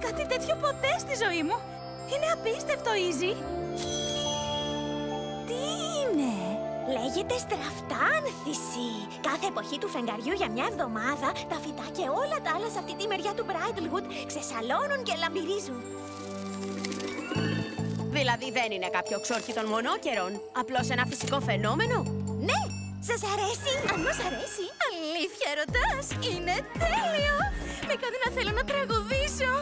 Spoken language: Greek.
κάτι τέτοιο ποτέ στη ζωή μου. Είναι απίστευτο, Easy. Τι είναι; Λέγεται στραφτάνθηση. Κάθε εποχή του φεγγαριού για μια εβδομάδα, τα φυτά και όλα τα άλλα σε αυτή τη μεριά του Bridalwood ξεσαλώνουν και λαμπυρίζουν. Δηλαδή δεν είναι κάποιο ξόρχι των μονόκερων, απλώς ένα φυσικό φαινόμενο. Ναι, σας αρέσει. Αν μας αρέσει, αλήθεια ρωτάς, είναι τέλειο. Με κάνει να θέλω να τραγουδήσω.